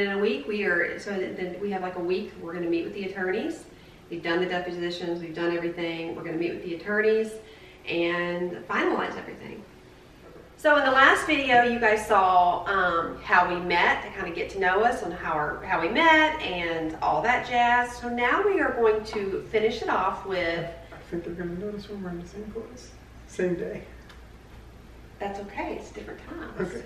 In a week, we are, so then we have like a week, we're gonna meet with the attorneys. We've done the depositions, we've done everything, we're gonna meet with the attorneys and finalize everything. So in the last video, you guys saw um, how we met to kind of get to know us and how, our, how we met and all that jazz. So now we are going to finish it off with, I think they're gonna notice when we're in the same place, same day. that's okay, it's different times. Okay.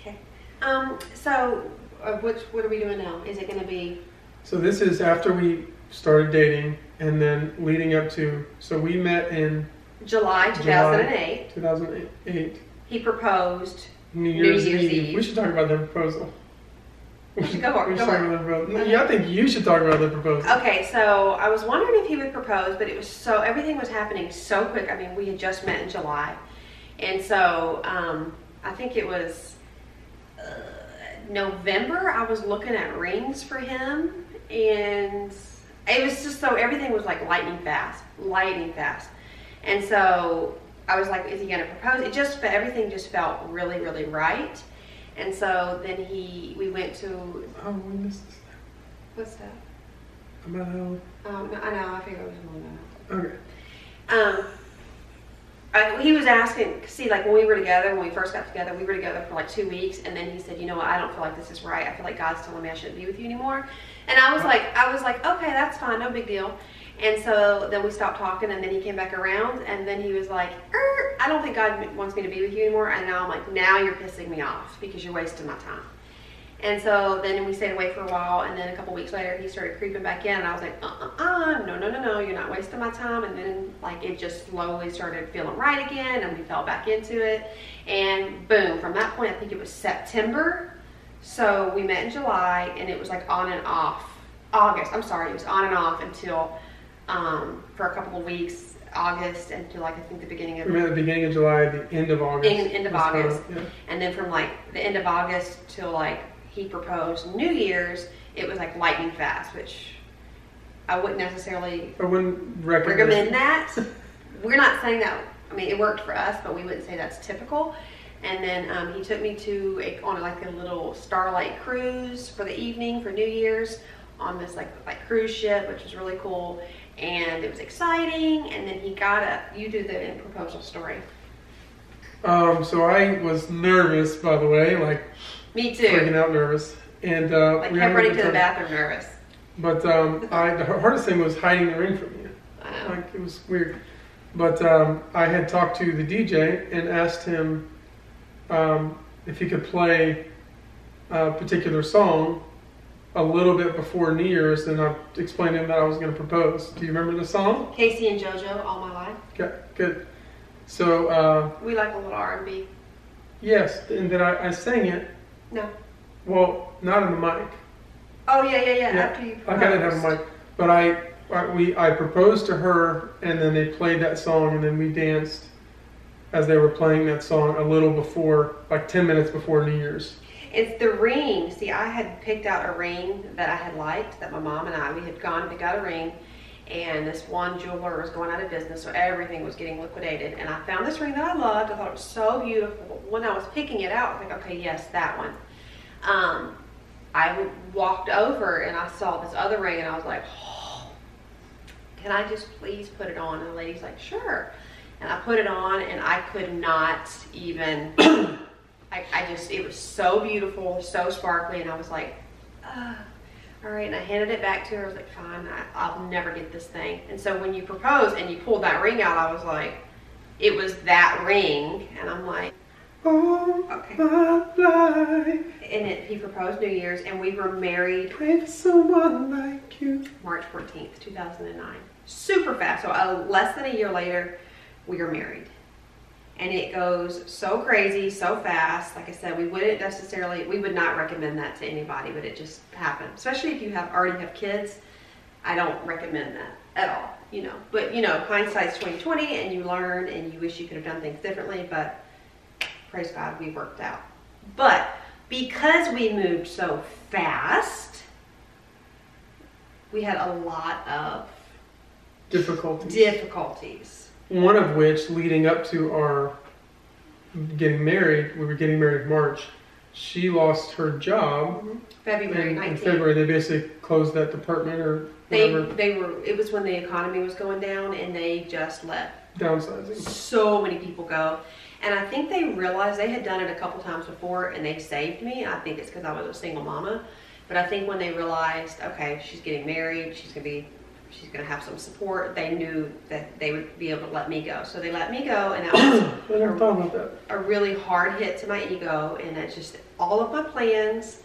Okay. Um, so, uh, which, what are we doing now? Is it gonna be, So this is after we started dating and then leading up to, so we met in July 2008? 2008, He proposed. New Year's, Year's Eve. Eve. We should talk about their proposal. We should go for We should go talk for about their proposal. Yeah, I think you should talk about their proposal. Okay, so I was wondering if he would propose, but it was so, everything was happening so quick. I mean, we had just met in July. And so, um, I think it was uh, November, I was looking at rings for him. And it was just so, everything was like lightning fast, lightning fast. And so I was like, is he gonna propose? It just, everything just felt really, really right. And so then he, we went to, Oh, we missed this. what's that? About how, Um, I know, I figured it was more than okay. Um, I, he was asking, see, like when we were together, when we first got together, we were together for like two weeks, and then he said, you know what, I don't feel like this is right. I feel like God's telling me I shouldn't be with you anymore. And I was like, I was like, okay, that's fine, no big deal. And so then we stopped talking, and then he came back around, and then he was like, er, I don't think God wants me to be with you anymore. And now I'm like, now you're pissing me off because you're wasting my time. And so then we stayed away for a while, and then a couple weeks later, he started creeping back in, and I was like, uh, uh, uh, no, no, no, no, you're not wasting my time. And then like it just slowly started feeling right again, and we fell back into it. And boom, from that point, I think it was September. So we met in July, and it was like on and off. August, I'm sorry, it was on and off until um, for a couple of weeks, August until like I think the beginning of met at the beginning of July, the end of August. End- end of August. Yeah. and then from like the end of August till like he proposed New Year's, it was like lightning fast, which I wouldn't necessarily I wouldn't recommend. recommend that. We're not saying that. I mean, it worked for us, but we wouldn't say that's typical. And then um, he took me to a, on like a little starlight cruise for the evening for New Year's on this like like cruise ship, which was really cool, and it was exciting. And then he got up. You do the proposal story. Um, so I was nervous, by the way, like Me too. freaking out nervous. And uh, we kept running to the bathroom nervous. But um, I, the hardest thing was hiding the ring from you. I know. Like it was weird. But um, I had talked to the DJ and asked him um, if he could play a particular song a little bit before New Year's, and I explained to him that I was going to propose. Do you remember the song? K-Ci and JoJo, all my life. Okay, good. So uh, We like a little R&B. yes, and then I, I sang it. No. Well, not in the mic. Oh yeah, yeah, yeah. After you. Like I didn't have a mic, but I, I we I proposed to her, and then they played that song, and then we danced as they were playing that song a little before, like ten minutes before New Year's. It's the ring. See, I had picked out a ring that I had liked, that my mom and I, we had gone and out a ring, and this one jeweler was going out of business, so everything was getting liquidated. And I found this ring that I loved. I thought it was so beautiful. When I was picking it out, I was like, okay, yes, that one. Um, I walked over and I saw this other ring, and I was like, oh, can I just please put it on? And the lady's like, sure. And I put it on, and I could not even. I, I just, it was so beautiful, so sparkly, and I was like, all right. And I handed it back to her. I was like, fine, I, I'll never get this thing. And so when you proposed and you pulled that ring out, I was like, it was that ring, and I'm like, Oh, Okay. my life, and it, he proposed New Year's, and we were married for someone like you. March 14th, 2009. Super fast. So uh, less than a year later, we were married. And it goes so crazy, so fast. Like I said, we wouldn't necessarily, we would not recommend that to anybody, but it just happened. Especially if you have already have kids, I don't recommend that at all. You know, but you know, hindsight's 2020, and you learn, and you wish you could have done things differently. But praise God, we worked out. But because we moved so fast, we had a lot of Difficulties. difficulties. One of which, leading up to our getting married, we were getting married in March. she lost her job February in, in 19th. February. They basically closed that department or They whatever, they were. It was when the economy was going down, and they just let downsizing. so many people go. And I think they realized they had done it a couple times before, and they saved me. I think it's because I was a single mama. But I think when they realized, okay, she's getting married, she's gonna be, she's gonna have some support. They knew that they would be able to let me go, so they let me go, and that was I never thought about that. a really hard hit to my ego, and it's just all of my plans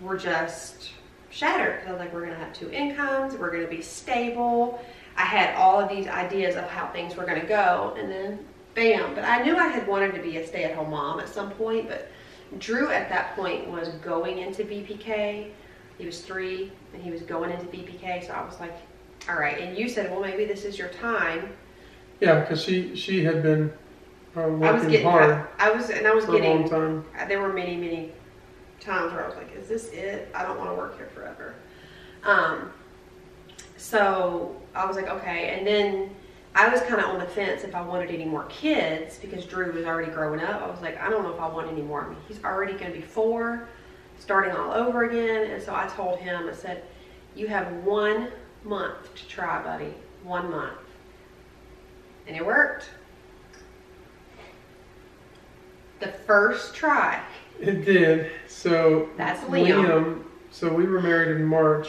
were just shattered. I was like, we're gonna have two incomes, we're gonna be stable. I had all of these ideas of how things were gonna go, and then bam. But I knew I had wanted to be a stay-at-home mom at some point. But Drew at that point was going into VPK. He was three, and he was going into VPK. So I was like, all right. And you said, well, maybe this is your time. Yeah, because she she had been uh, I was getting, hard I was, and I was for a getting long time. Uh, there were many, many times where I was like, is this it? I don't want to work here forever. Um, so I was like, okay. And then I was kind of on the fence if I wanted any more kids because Drew was already growing up. I was like, I don't know if I want any more. I mean, he's already going to be four, starting all over again. And so I told him, I said, you have one month to try, buddy. One month. And it worked. The first try. It did. So That's Liam. So we were married in March,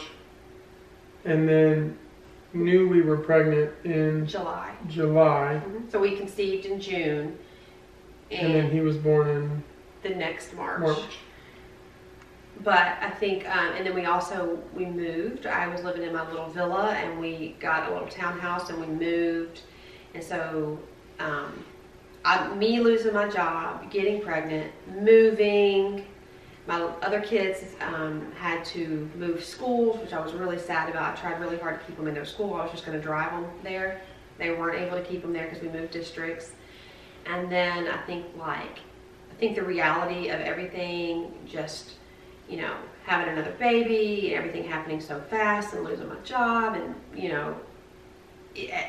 and then knew we were pregnant in July. July, mm-hmm. So we conceived in June, and and then he was born in the next March. March. But I think, um, and then we also we moved. I was living in my little villa, and we got a little townhouse, and we moved. And so, um, I, me losing my job, getting pregnant, moving. My other kids um, had to move schools, which I was really sad about. I tried really hard to keep them in their school. I was just going to drive them there. They weren't able to keep them there because we moved districts. And then I think like, I think the reality of everything just you know, having another baby and everything happening so fast and losing my job and, you know,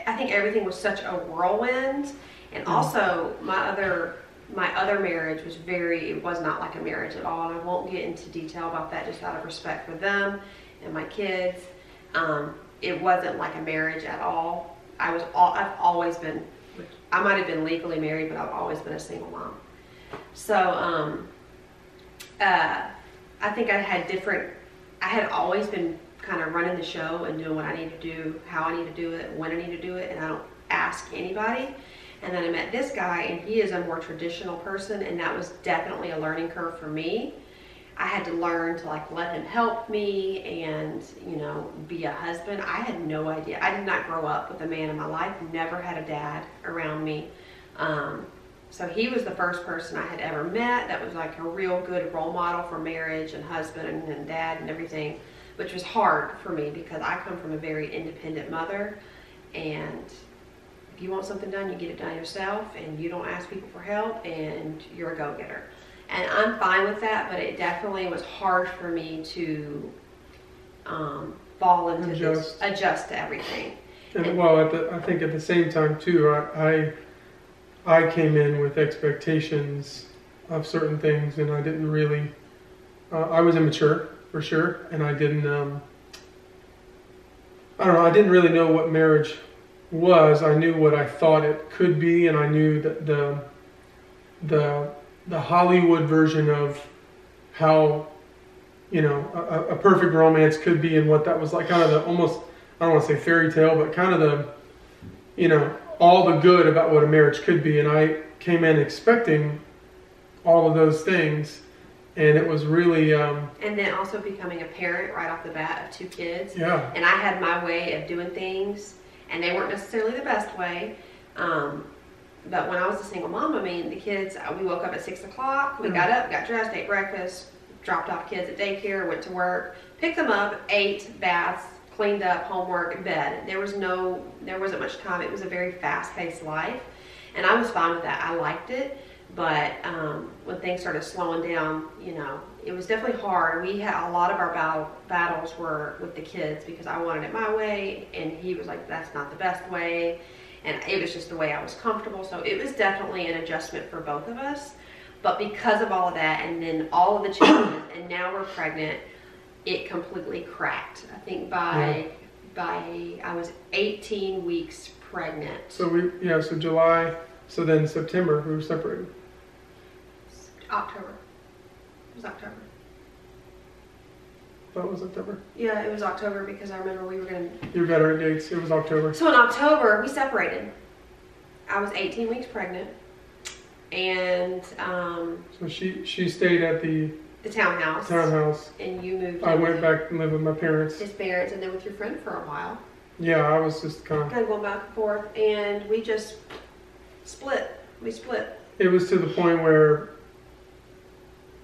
I think everything was such a whirlwind. And Mhm. also my other, my other marriage was very, it was not like a marriage at all. And I won't get into detail about that just out of respect for them and my kids. Um, it wasn't like a marriage at all. I was all, I've always been, I might have been legally married, but I've always been a single mom. So, um, uh, I think I had different, I had always been kind of running the show and doing what I need to do, how I need to do it, when I need to do it, and I don't ask anybody. And then I met this guy, and he is a more traditional person, and that was definitely a learning curve for me. I had to learn to like let him help me and, you know, be a husband. I had no idea. I did not grow up with a man in my life, never had a dad around me. Um, so he was the first person I had ever met that was like a real good role model for marriage and husband and, and dad and everything, which was hard for me because I come from a very independent mother. And if you want something done, you get it done yourself and you don't ask people for help and you're a go getter. And I'm fine with that, but it definitely was hard for me to um, fall into Adjust. this, adjust to everything. And well, at the, I think at the same time too, I, I, I came in with expectations of certain things, and I didn't really. Uh, I was immature for sure, and I didn't. Um, I don't know. I didn't really know what marriage was. I knew what I thought it could be, and I knew that the the the Hollywood version of how you know a, a perfect romance could be, and what that was like. Kind of the almost I don't want to say fairy tale, but kind of the, you know, all the good about what a marriage could be. And I came in expecting all of those things, and it was really, um, And then also becoming a parent right off the bat of two kids. yeah, And I had my way of doing things, and they weren't necessarily the best way. Um, but when I was a single mom, I mean, the kids, uh, we woke up at six o'clock, we got up, got dressed, ate breakfast, dropped off kids at daycare, went to work, picked them up, ate, baths, cleaned up, homework, bed. There was no, there wasn't much time. It was a very fast-paced life, and I was fine with that. I liked it, but um, when things started slowing down, you know, it was definitely hard. We had a lot of our battle, battles were with the kids because I wanted it my way, and he was like, "That's not the best way," and it was just the way I was comfortable. So it was definitely an adjustment for both of us. But because of all of that, and then all of the changes, and now we're pregnant, it completely cracked. I think by by I was 18 weeks pregnant. So we yeah. So July. So then September we were separated. October. It was October. That was September. Yeah, it was October because I remember we were gonna. You're better at dates. It was October. So in October we separated. I was 18 weeks pregnant, and um, So she she stayed at the the townhouse. townhouse. And you moved. I went back and lived with my parents. His parents, and then with your friend for a while. Yeah, I was just kind of. Kind of going back and forth, and we just split. We split. It was to the point where,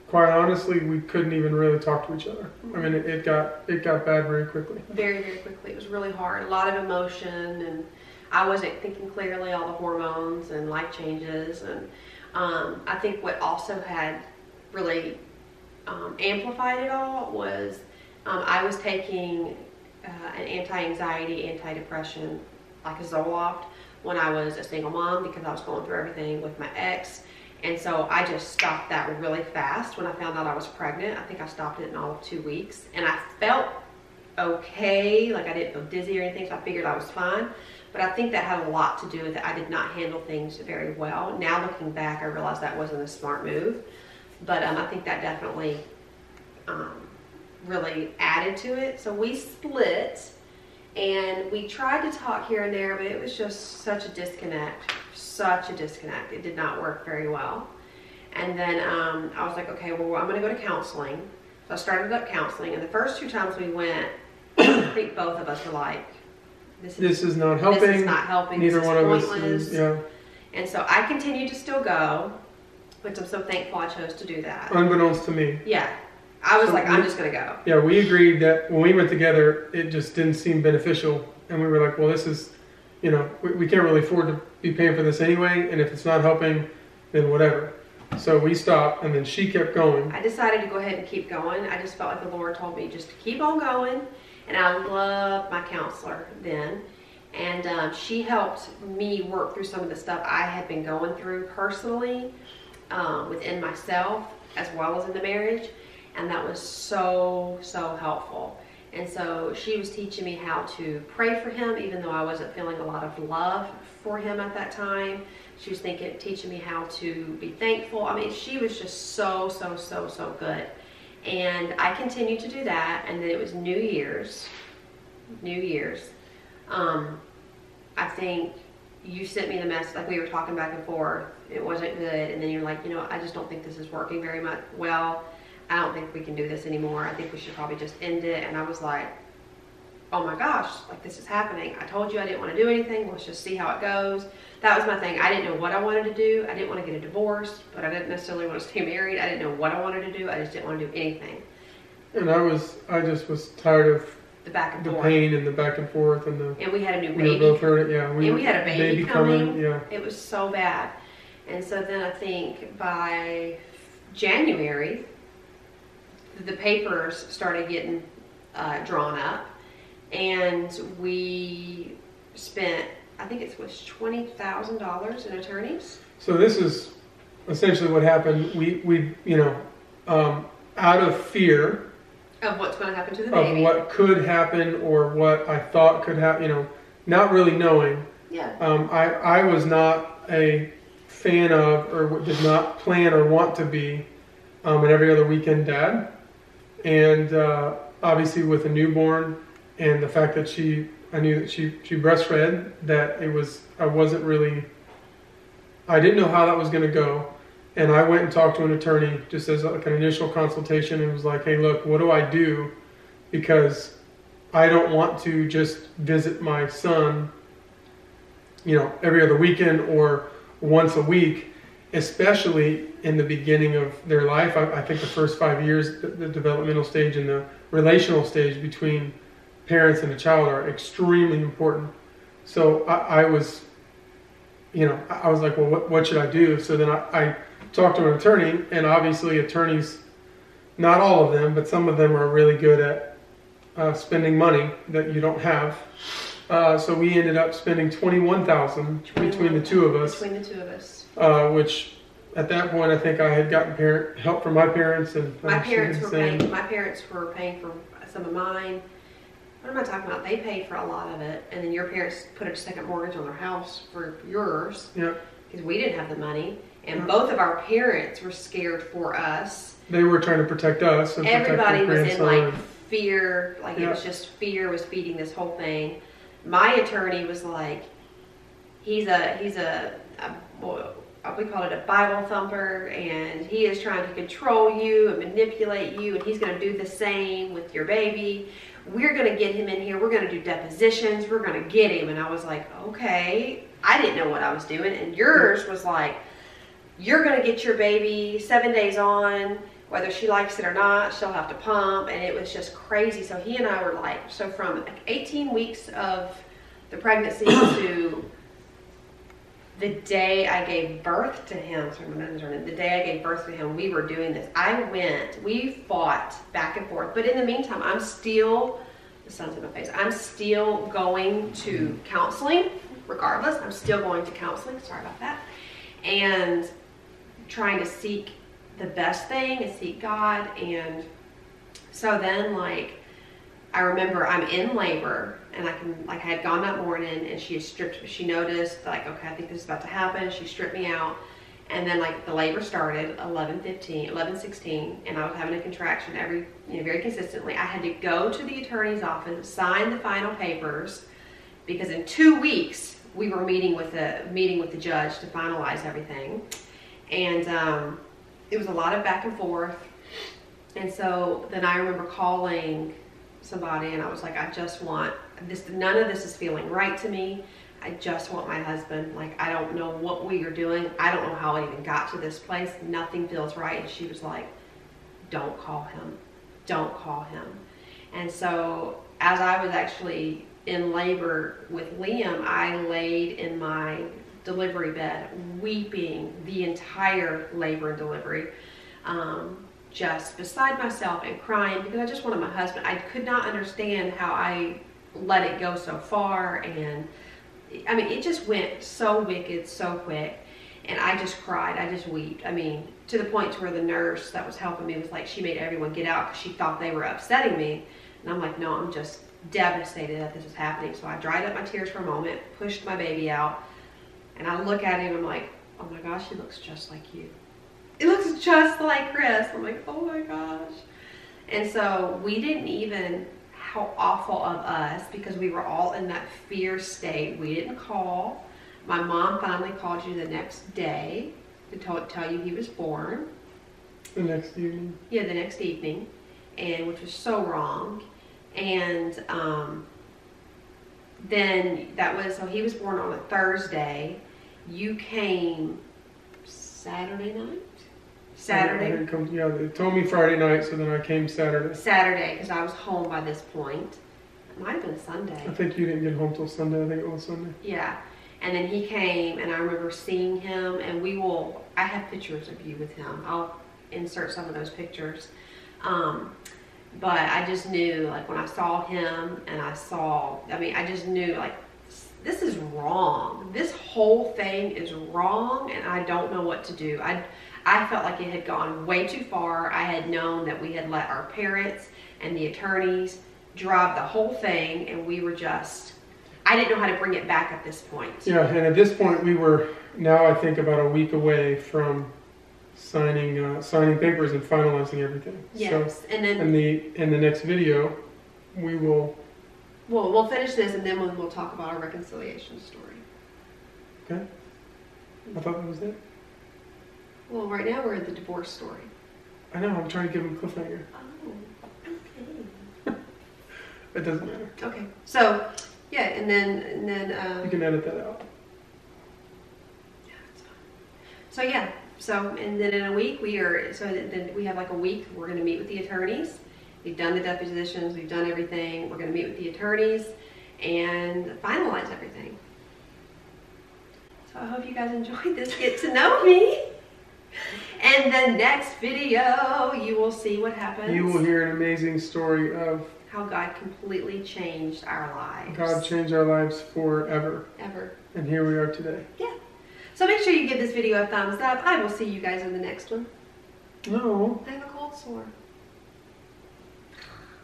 quite honestly, we couldn't even really talk to each other. I mean, it, it got it got bad very quickly. very very quickly it was really hard a lot of emotion and i wasn't thinking clearly all the hormones and life changes and um, i think what also had really um, amplified it all was um, i was taking uh, an anti-anxiety anti-depression like a zoloft when i was a single mom because i was going through everything with my ex and so I just stopped that really fast when I found out I was pregnant. I think I stopped it in all of two weeks. And I felt okay, like I didn't feel dizzy or anything, so I figured I was fine. But I think that had a lot to do with it. I did not handle things very well. Now looking back, I realized that wasn't a smart move. But um, I think that definitely um, really added to it. So we split and we tried to talk here and there, but it was just such a disconnect, such a disconnect. It did not work very well. And then um, I was like, okay, well, I'm going to go to counseling. So I started up counseling, and the first two times we went, I think both of us were like, this is, This is not helping. this is not helping. Neither this one is of us is. Yeah. And so I continued to still go, which I'm so thankful I chose to do that. Unbeknownst to me. Yeah. I was So like, we- I'm just going to go. Yeah, we agreed that when we went together, it just didn't seem beneficial, and we were like, well, this is, you know, we, we can't really afford to be paying for this anyway, and if it's not helping, then whatever. So we stopped, and then she kept going. I decided to go ahead and keep going. I just felt like the Lord told me just to keep on going. And I loved my counselor then. And um, she helped me work through some of the stuff I had been going through personally um, within myself as well as in the marriage. And that was so, so helpful. And so she was teaching me how to pray for him, even though I wasn't feeling a lot of love for him at that time. She was thinking, teaching me how to be thankful. I mean, she was just so, so, so, so good. And I continued to do that. And then it was New Year's. New Year's. Um, I think you sent me the message, like we were talking back and forth. It wasn't good. And then you're like, you know, I just don't think this is working very much well. I don't think we can do this anymore. I think we should probably just end it. And I was like, oh my gosh, like this is happening. I told you I didn't want to do anything. Let's just see how it goes. That was my thing. I didn't know what I wanted to do. I didn't want to get a divorce, but I didn't necessarily want to stay married. I didn't know what I wanted to do. I just didn't want to do anything. And I was, I just was tired of The back and the forth. pain and the back and forth and the. And we had a new baby. We baby. both hurt. Yeah, we And we had a baby coming. coming. Yeah, It was so bad. And so then I think by January, the papers started getting uh, drawn up, and we spent, I think it was twenty thousand dollars in attorneys. So this is essentially what happened. We, we, you know, um, out of fear Of what's going to happen to the of baby. what could happen or what I thought could happen, you know, not really knowing. Yeah. Um, I, I was not a fan of or did not plan or want to be um, an every other weekend dad. And uh, obviously with a newborn and the fact that she, I knew that she, she breastfed, that it was, I wasn't really, I didn't know how that was going to go. And I went and talked to an attorney just as like an initial consultation and was like, hey, look, what do I do? Because I don't want to just visit my son, you know, every other weekend or once a week, especially in the beginning of their life. I, I think the first five years, the, the developmental stage and the relational stage between parents and a child are extremely important. So I, I was, you know, I was like, well, what, what should I do? So then I, I talked to an attorney, and obviously attorneys, not all of them, but some of them are really good at uh, spending money that you don't have. Uh, so we ended up spending twenty-one thousand between the two of us, Between the two of us. uh, which at that point, I think I had gotten parent help from my parents, and My parents were same. paying. My parents were paying for some of mine. What am I talking about? They paid for a lot of it, and then your parents put a second mortgage on their house for yours Yeah, because we didn't have the money, and both of our parents were scared for us. they were trying to protect us and Everybody their was in like fear, like it was just fear was feeding this whole thing. My attorney was like, he's a he's a, a we call it a Bible thumper, and he is trying to control you and manipulate you, and he's going to do the same with your baby. We're going to get him in here. We're going to do depositions. We're going to get him. And I was like, okay. I didn't know what I was doing, and yours was like, you're going to get your baby seven days on whether she likes it or not, she'll have to pump, and it was just crazy. So he and I were like, so from like 18 weeks of the pregnancy to the day I gave birth to him, sorry, the day I gave birth to him, we were doing this. I went, we fought back and forth, but in the meantime, I'm still, the sun's in my face, I'm still going to counseling, regardless. I'm still going to counseling, sorry about that, and trying to seek the best thing is seek God. And so then, like, I remember I'm in labor and I can, like, I had gone that morning and she had stripped, she noticed, like, okay, I think this is about to happen. She stripped me out. And then, like, the labor started 11 15, 11 16, and I was having a contraction every, you know, very consistently. I had to go to the attorney's office, sign the final papers, because in two weeks we were meeting with the meeting with the judge to finalize everything. And um, it was a lot of back and forth. And so then I remember calling somebody and I was like, I just want this, none of this is feeling right to me. I just want my husband. Like, I don't know what we are doing. I don't know how it even got to this place. Nothing feels right. And she was like, don't call him. Don't call him. And so as I was actually in labor with Liam, I laid in my delivery bed weeping the entire labor and delivery. Um, just beside myself and crying because I just wanted my husband. I could not understand how I let it go so far and I mean it just went so wicked so quick and I just cried. I just wept. I mean to the point to where the nurse that was helping me was like she made everyone get out because she thought they were upsetting me and I'm like no I'm just devastated that this is happening. So I dried up my tears for a moment, pushed my baby out and I look at him I'm like oh my gosh he looks just like you it looks just like Chris. I'm like, oh my gosh. And so we didn't even, how awful of us, because we were all in that fear state. We didn't call. My mom finally called you the next day to tell, tell you he was born. the next evening. Yeah, the next evening, and which was so wrong. And um, then that was, so he was born on a Thursday. You came Saturday night? Saturday? come, yeah, they told me Friday night, so then I came Saturday. Saturday, because I was home by this point. It might have been Sunday. I think you didn't get home till Sunday. I think it was Sunday. Yeah. And then he came, and I remember seeing him, and we will, I have pictures of you with him. I'll insert some of those pictures. Um, but I just knew, like, when I saw him, and I saw, I mean, I just knew, like, this is wrong. This whole thing is wrong, and I don't know what to do. I, I felt like it had gone way too far. I had known that we had let our parents and the attorneys drive the whole thing, and we were just, I didn't know how to bring it back at this point. Yeah, and at this point, we were now I think about a week away from signing uh, signing papers and finalizing everything. Yes, and So then in the in the next video, we will. we'll, we'll finish this, and then we'll, we'll talk about our reconciliation story. Okay. I thought that was it. Well, right now we're in the divorce story. I know. I'm trying to give him a cliffhanger. Oh, okay. It doesn't matter. Okay, so yeah, and then and then You um, can edit that out. yeah, it's fine. So yeah, so and then in a week we are so then we have like a week. We're going to meet with the attorneys. We've done the depositions. We've done everything. We're going to meet with the attorneys and finalize everything. So I hope you guys enjoyed this. Get to know me. And the next video, you will see what happens. You will hear an amazing story of how God completely changed our lives. God changed our lives forever, Ever. and here we are today. So So make sure you give this video a thumbs up. I will see you guys in the next one. No. I have a cold sore.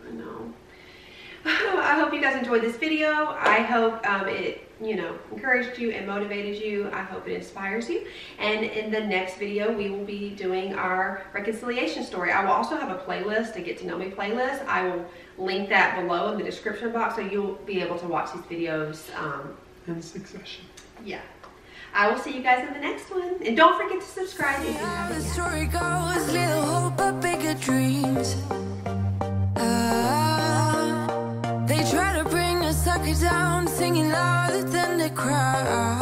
I know. I hope you guys enjoyed this video. I hope um, it, you know, encouraged you and motivated you. I hope it inspires you. And in the next video, we will be doing our reconciliation story. I will also have a playlist, a get to know me playlist. I will link that below in the description box so you'll be able to watch these videos. Um, In succession. yeah. I will see you guys in the next one. And don't forget to subscribe if you haven't yet. story goes, little hope but bigger dreams. Ah, they try to bring a sucker down, singing louder than the crowd.